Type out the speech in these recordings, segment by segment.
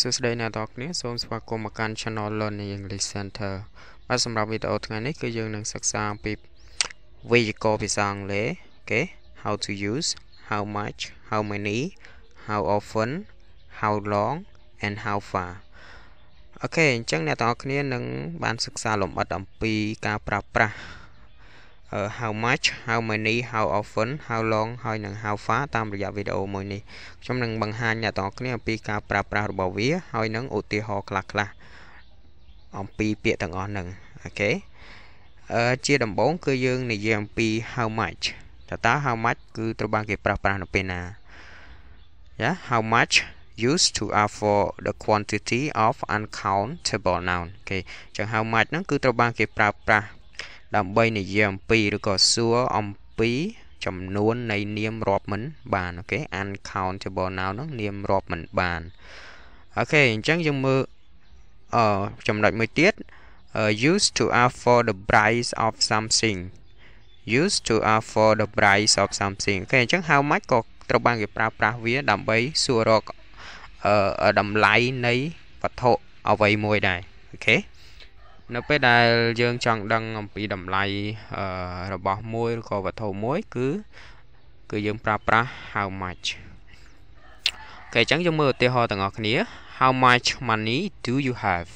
សួស្តីអ្នកទាំងអស់គ្នាសូមស្វាគមន៍មកកាន់ Channel Learning English Center បាទសម្រាប់វីដេអូថ្ងៃនេះគឺយើងនឹងសិក្សាអំពីវេយ្យាករណ៍ភាសាអង់គ្លេស okay how to use how much how many how often how long and how far okay អញ្ចឹងអ្នកទាំងអស់គ្នានឹងបានសិក្សាលម្អិតអំពីការប្រើប្រាស់ how much how many how often how long ហើយនិង how far តាមរយៈវីដេអូមួយនេះខ្ញុំនឹងបង្ហាញអ្នកទាំងអស់គ្នាអំពីការប្រើប្រាស់របស់វាហើយនិងឧទាហរណ៍ខ្លះៗអំពីពាក្យទាំងអស់ហ្នឹងអូខេអឺជាដំបូងគឺយើងនិយាយអំពី how much តើតើ how much គឺត្រូវបានគេប្រើប្រាស់នៅពេលណាយ៉ា how much used to are for the quantity of uncountable noun អូខេចឹង how much ហ្នឹងគឺត្រូវបានគេប្រើប្រាស់ ដើម្បីនិយាយអំពីឬក៏សួរអំពីចំនួននៃនាមរាប់មិនបានអូខេ uncountable noun ហ្នឹងនាមរាប់មិនបាន okay អញ្ចឹងយើងមើលអឺចំណុចមួយទៀត used to ask for the price of something used to ask for the price of something okay អញ្ចឹង how much ក៏ត្រូវបានគេប្រើប្រាស់វាដើម្បីសួររកអឺតម្លៃនៃវត្ថុអ្វីមួយដែរ okay នៅពេលដែលយើងចង់ដឹងអំពីតម្លៃរបស់មួយឬក៏វត្ថុមួយគឺគឺយើងប្រើប្រាស់ how much អូខេអញ្ចឹងយើងមើលឧទាហរណ៍ទាំងអស់គ្នា how much money do you have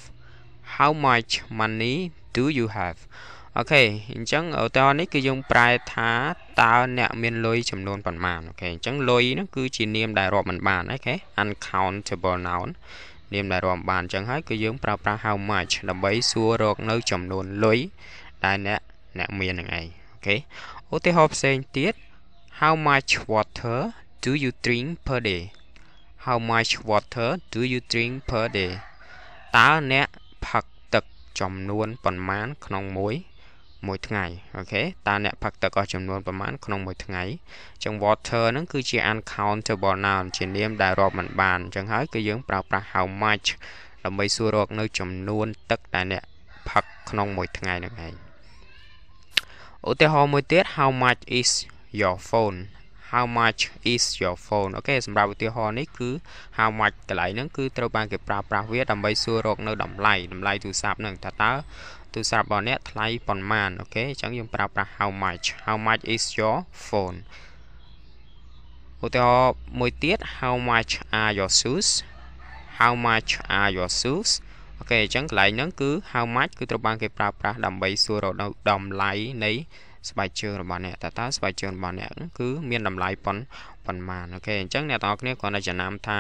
how much money do you have អូខេអញ្ចឹងឧទាហរណ៍នេះគឺយើងប្រែថាតើអ្នកមានលុយចំនួនប៉ុន្មាន okay អញ្ចឹងលុយហ្នឹងគឺជានាមដែលរាប់មិនបានអូខេ uncountable noun នាមដែលរាប់បានអញ្ចឹងហើយគឺយើងប្រើប្រាស់ how much ដើម្បីសួររកនៅចំនួនលុយដែលអ្នកអ្នកមាននឹងឯងអូខេឧទាហរណ៍ផ្សេងទៀត how much water do you drink per day how much water do you drink per day តើអ្នកផឹកទឹកចំនួនប៉ុន្មានក្នុងមួយ មួយថ្ងៃអូខេតើអ្នកផឹកទឹកអស់ចំនួនប្រមាណក្នុងមួយថ្ងៃអញ្ចឹង water ហ្នឹងគឺជា uncountable noun ជានាមដែលរាប់មិនបានអញ្ចឹងហើយគឺយើងប្រើប្រាស់ how much ដើម្បីសួររកនៅចំនួនទឹកដែលអ្នកផឹកក្នុងមួយថ្ងៃហ្នឹងឯងឧទាហរណ៍មួយទៀត how much is your phone how much is your phone អូខេសម្រាប់ឧទាហរណ៍នេះគឺ how much កន្លែងហ្នឹងគឺត្រូវបានគេប្រើប្រាស់វាដើម្បីសួររកនៅតម្លៃតម្លៃទូរស័ព្ទហ្នឹងតើតើ ទូរស័ព្ទរបស់អ្នកថ្លៃប៉ុន្មានអូខេអញ្ចឹងយើងប្រើប្រាស់ how much how much is your phone ឧទាហរណ៍មួយទៀត how much are your shoes how much are your shoes អូខេអញ្ចឹងកន្លែងហ្នឹងគឺ how much គឺត្រូវបានគេប្រើប្រាស់ដើម្បីសួររកនៅតម្លៃនៃស្បែកជើងរបស់អ្នកតើតើស្បែកជើងរបស់អ្នកគឺមានតម្លៃប៉ុនប៉ុន្មាន okay អញ្ចឹងអ្នកទាំងអស់គ្នាគ្រាន់តែចំណាំថា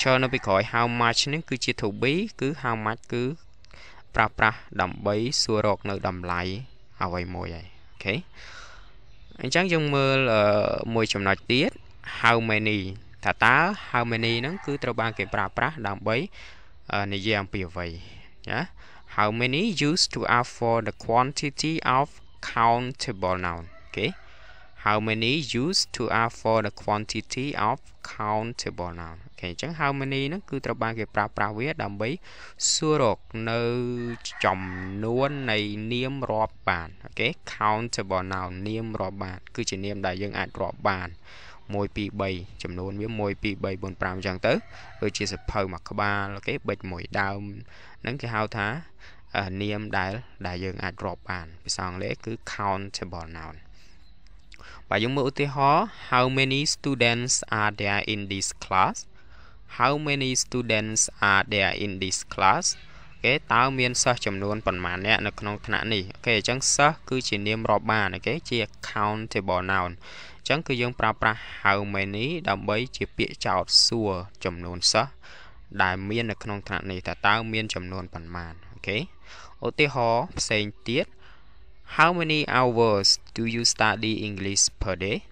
ឈរនៅពីក្រោយ how much នេះគឺជា to be គឺ how much គឺ ប្រើប្រាស់ដើម្បីសួររកនៅតម្លៃអ្វីមួយហើយ okayអញ្ចឹងយើងមើលមួយចំណុចទៀត how many ថាតើ how many ហ្នឹងគឺត្រូវបានគេប្រើប្រាស់ដើម្បីនិយាយអំពីអ្វីណា how many used to ask for the quantity of countable noun okay how many used to ask for the quantity of countable noun okay អញ្ចឹង how many ហ្នឹងគឺត្រូវបានគេប្រើប្រាស់វាដើម្បីសួររកនៅចំនួននៃនាមរាប់បានអូខេ countable noun នាមរាប់បាន គឺជានាមដែលយើងអាចរាប់បាន1 2 3ចំនួនវា1 2 3 4 5អញ្ចឹងទៅដូចជាសភៅមួយក្បាលអូខេបិចមួយដើមហ្នឹងគេហៅថានាមដែលដែលយើងអាចរាប់បានភាសាអង់គ្លេសគឺ countable noun បាទយើងមើលឧទាហរណ៍ how many students are there in this class how many students are there in this class អូខេតើមានសិស្សចំនួនប៉ុន្មានអ្នកនៅក្នុងថ្នាក់នេះ okay អញ្ចឹងសិស្សគឺជានាមរាប់បាន okay ជា countable noun អញ្ចឹងគឺយើងប្រើប្រាស់ how many ដើម្បីជាពាក្យចោទសួរចំនួនសិស្សដែលមាននៅក្នុងថ្នាក់នេះតើតើមានចំនួនប៉ុន្មាន okay ឧទាហរណ៍ផ្សេងទៀត How many hours do you study English per day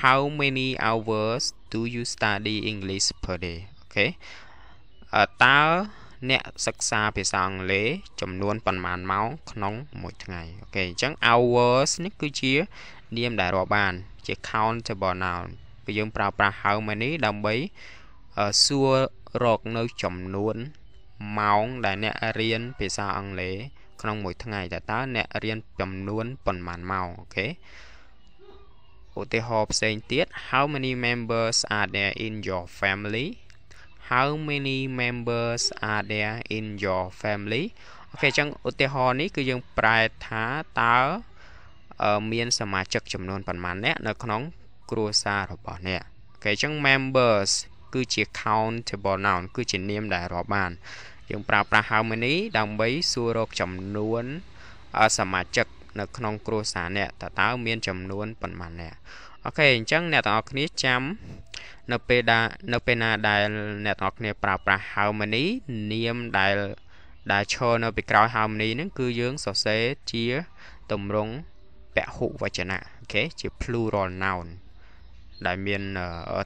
How many hours do you study English per day អូខេតើអ្នកសិក្សាភាសាអង់គ្លេសចំនួនប៉ុន្មានម៉ោងក្នុងមួយថ្ងៃ okay អញ្ចឹង hours នេះគឺជានាមដែលរាប់បាន ជា countable noun គឺយើងប្រើប្រាស់ how many ដើម្បីសួររកនៅចំនួនម៉ោងដែលអ្នករៀនភាសាអង់គ្លេស ក្នុងមួយថ្ងៃតើតើអ្នករៀនចំនួនប៉ុន្មានម៉ោង okayឧទាហរណ៍ផ្សេងទៀត How many members are there in your family how many members are there in your family អូខេអញ្ចឹងឧទាហរណ៍នេះគឺយើងប្រែថាតើមានសមាជិកចំនួនប៉ុន្មានអ្នកនៅក្នុងគ្រួសាររបស់អ្នកអូខេអញ្ចឹង members គឺជា countable noun គឺជានាមដែលរាប់បាន យើងប្រើប្រាស់ how many ដើម្បីសួររកចំនួនសមាជិកនៅក្នុងគ្រួសារអ្នកតើតើមានចំនួនប៉ុន្មានអ្នកអូខេអញ្ចឹងអ្នកទាំងអស់គ្នាចាំនៅពេលដែលនៅពេលណាដែលអ្នកទាំងអស់គ្នាប្រើប្រាស់ how many នាមដែលដែលឈរនៅពីក្រោយ how many ហ្នឹងគឺយើងសរសេរជាទម្រង់ពហុវចនៈអូខេជា plural noun ដែលមាន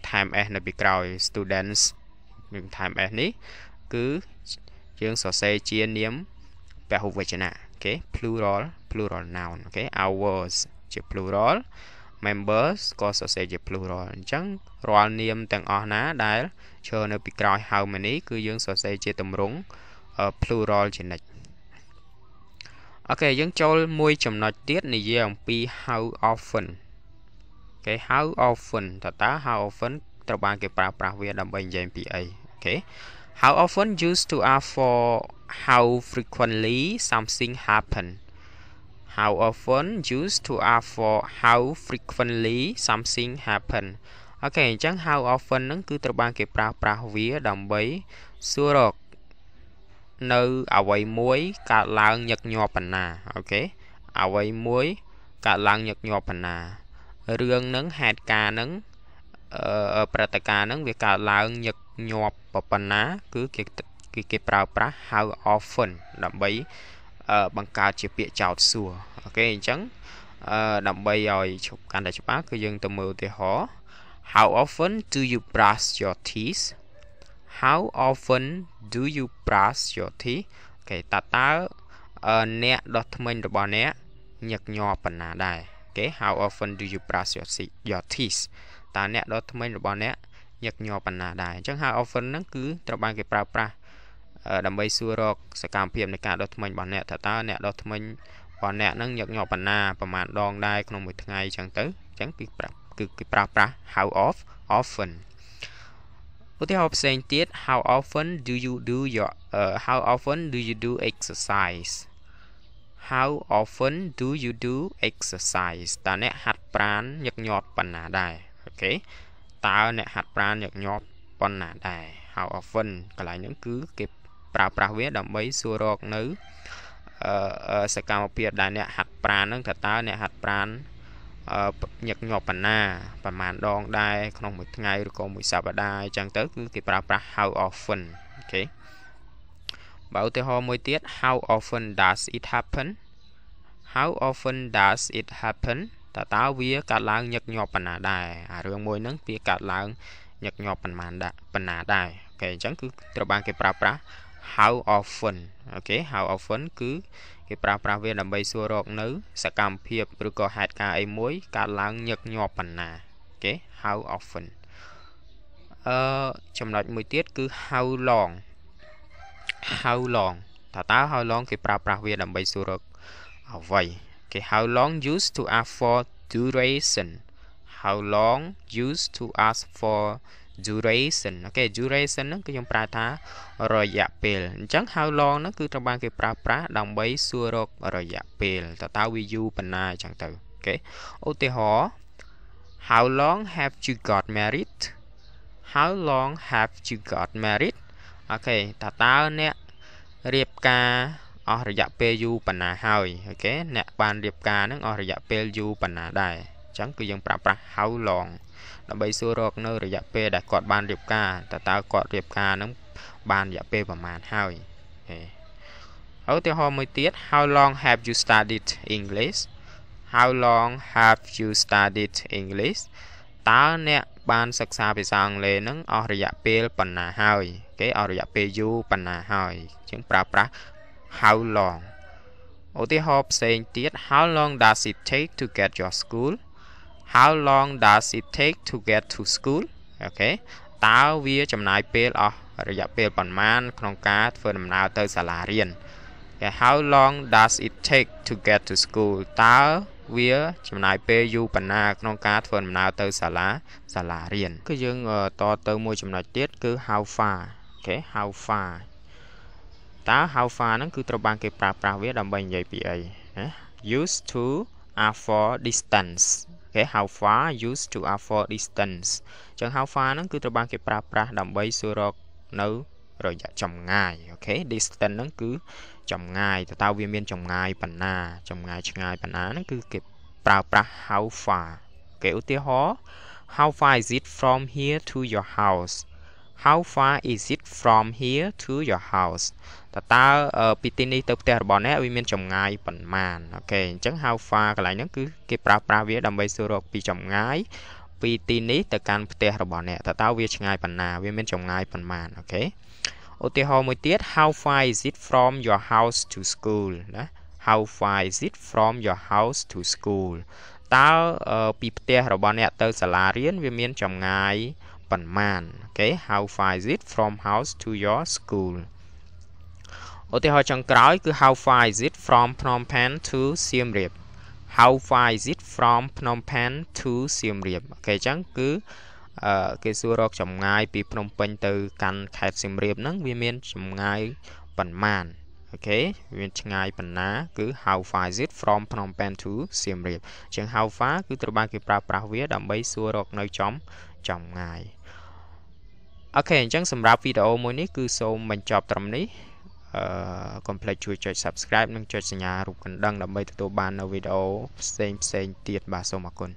time s នៅពីក្រោយ students នឹង time s នេះគឺ យើងសរសេរជានាមពហុវចនៈអូខេ plural plural noun okay hours ជា plural members ក៏សរសេរជា plural អញ្ចឹងរាល់នាមទាំងអស់ណាដែលឈរនៅពីក្រោយ how many គឺយើងសរសេរជាទម្រង់ plural ជានិច្ច okay យើងចូលមួយចំណុចទៀតនិយាយអំពី how often okay how often តើតើ how often ត្រូវបានគេប្រើប្រាស់វាដើម្បីនិយាយពីអីអូខេ how often used to ask for how frequently something happen how often used to ask for how frequently something happen okay អញ្ចឹង how often ហ្នឹងគឺត្រូវបានគេប្រើប្រាស់វាដើម្បីសួររកនៅអ្វីមួយកើតឡើងញឹកញាប់ប៉ុណ្ណា okay អ្វីមួយកើតឡើងញឹកញាប់ប៉ុណ្ណារឿងហ្នឹងហេតុការណ៍ហ្នឹងអឺ ព្រឹត្តិការណ៍ហ្នឹងវាកើតឡើងញឹកញាប់ប៉ុណ្ណា គឺគេគឺគេប្រើប្រាស់ how often ដើម្បីបង្កើតជាពាក្យចោទសួរអូខេអញ្ចឹងអឺដើម្បីឲ្យឈប់កាន់តែច្បាស់គឺយើងទៅមើលឧទាហរណ៍ How often do you brush your teeth How often do you brush your teeth okay តើតើអ្នកដុសធ្មេញរបស់អ្នកញឹកញាប់ប៉ុណ្ណាដែរ okay How often do you brush your your teeth តើអ្នកដុសធ្មេញរបស់អ្នកញឹកញាប់ប៉ុណ្ណាដែរអញ្ចឹង how often ហ្នឹងគឺត្រូវបានគេប្រើប្រាស់ដើម្បីសួររកសកម្មភាពនៃការដុសធ្មេញរបស់អ្នកថាតើអ្នកដុសធ្មេញរបស់អ្នកហ្នឹងញឹកញាប់ប៉ុណ្ណាប្រហែលដងដែរក្នុងមួយថ្ងៃអញ្ចឹងទៅអញ្ចឹងគឺប្រាប់គឺគេប្រើប្រាស់ how of often ឧទាហរណ៍ផ្សេងទៀត how often do you do your uh, how often do you do exercise how often do you do exercise តើអ្នកហាត់ប្រាណញឹកញាប់ប៉ុណ្ណាដែរអូខេតើអ្នកហាត់ប្រាណញឹកញាប់ប៉ុណ្ណាដែរ how often កន្លែងហ្នឹងគឺគេប្រើប្រាស់វាដើម្បីសួររកនៅអឺសកម្មភាពដែលអ្នកហាត់ប្រាណហ្នឹងថាតើអ្នកហាត់ប្រាណអឺញឹកញាប់ប៉ុណ្ណាប្រហែលដងដែរក្នុងមួយថ្ងៃឬក៏មួយសប្តាហ៍អញ្ចឹងទៅគឺគេប្រើប្រាស់ how often អូខេ បើឧទាហរណ៍មួយទៀត how often does it happen how often does it happen តើតើវាកើតឡើងញឹកញាប់ប៉ុណ្ណាដែរអារឿងមួយហ្នឹងវាកើតឡើងញឹកញាប់ប៉ុន្មានដែរប៉ុណ្ណាដែរអូខេអញ្ចឹងគឺត្រូវបានគេប្រើប្រាស់ how often អូខេ how often គឺគេប្រើប្រាស់វាដើម្បីសួររកនៅ សកម្មភាពឬក៏ហេតុការណ៍អីមួយកើតឡើងញឹកញាប់ប៉ុណ្ណា okay how often អឺចំណុចមួយទៀតគឺ how long how long តើតើ how long គេប្រើប្រាស់វាដើម្បីសួររកអ្វីគេ how long used to ask for duration how long used to ask for duration okay duration ហ្នឹងគឺខ្ញុំប្រើថារយៈពេលអញ្ចឹង how long ហ្នឹងគឺត្រូវបានគេប្រើប្រាស់ដើម្បីសួររករយៈពេលតើតើវាយូរប៉ុណ្ណាអញ្ចឹងទៅ okay ឧទាហរណ៍ How long have you got married How long have you got married អូខេតើតើអ្នករៀបការអស់រយៈពេលយូរប៉ុណ្ណាហើយ okay អ្នកបានរៀបការហ្នឹងអស់រយៈពេលយូរប៉ុណ្ណាដែរអញ្ចឹងគឺយើងប្រើប្រាស់ how long ដើម្បីសួររកនៅរយៈពេលដែលគាត់បានរៀបការតើតើគាត់រៀបការនឹងបានរយៈពេលប្រមាណហើយឧទាហរណ៍មួយទៀត How long have you studied English How long have you studied English តើអ្នកបានសិក្សាភាសាអង់គ្លេសនឹងអស់រយៈពេលប៉ុណ្ណាហើយ គេអស់រយៈពេលយូរប៉ុណ្ណាហើយជាងប្រើប្រាស់ how long ឧទាហរណ៍ផ្សេងទៀត How long does it take to get your school How long does it take to get to school អូខេតើវាចំណាយពេលអស់រយៈពេលប៉ុន្មានក្នុងការធ្វើដំណើរទៅសាលារៀន How long does it take to get to school តើវាចំណាយពេលយូរប៉ុណ្ណាក្នុងការធ្វើដំណើរទៅសាលាសាលារៀនគឺយើងតទៅមួយចំណុចទៀតគឺ how far okay how far តើ how far ហ្នឹងគឺត្រូវបានគេប្រើប្រាស់វាដើម្បីនិយាយពីអីណា used to are for distance អូខេ how far used to are for distance អញ្ចឹង how far ហ្នឹងគឺត្រូវបានគេប្រើប្រាស់ដើម្បីសួររកនៅរយៈចម្ងាយអូខេ distance ហ្នឹងគឺចម្ងាយតើតើវាមានចម្ងាយប៉ុណ្ណាចម្ងាយឆ្ងាយប៉ុណ្ណាហ្នឹងគឺគេប្រើប្រាស់ how far គេឧទាហរណ៍ how far is it from here to your house how far is it from here to your house តើតើពីទីនេះទៅផ្ទះរបស់អ្នកវាមានចម្ងាយប៉ុន្មានអូខេអញ្ចឹង how far កន្លែងហ្នឹងគឺគេប្រើប្រាស់វាដើម្បីសួររកពីចម្ងាយពីទីនេះទៅកាន់ផ្ទះរបស់អ្នកតើតើវាឆ្ងាយប៉ុណ្ណាវាមានចម្ងាយប៉ុន្មានអូខេឧទាហរណ៍មួយទៀត how far is it from your house to school ណា how far is it from your house to school តើពីផ្ទះរបស់អ្នកទៅសាលារៀនវាមានចម្ងាយ ប៉ុន្មានអូខេ how far is it from house to your school ឧទាហរណ៍ចុងក្រោយគឺ how far is it from Phnom Penh to Siem Reap how far is it from Phnom Penh to Siem Reap អូខេអញ្ចឹងគឺអឺគេសួររកចម្ងាយពីភ្នំពេញទៅកាន់ខេត្តសៀមរាបហ្នឹងវាមានចម្ងាយប៉ុន្មានអូខេវាឆ្ងាយប៉ុណ្ណា គឺ how far is it from Phnom Penh to Siem Reap អញ្ចឹង how far គឺត្រូវបានគេប្រើប្រាស់វាដើម្បីសួររកនៅចំចម្ងាយ អូខេអញ្ចឹងសម្រាប់វីដេអូមួយនេះគឺសូមបញ្ចប់ត្រឹមនេះអឺកុំភ្លេចជួយចុច Subscribe និងចុចសញ្ញារូបកណ្ដឹងដើម្បីទទួលបាននូវវីដេអូផ្សេងផ្សេងទៀតបាទសូមអរគុណ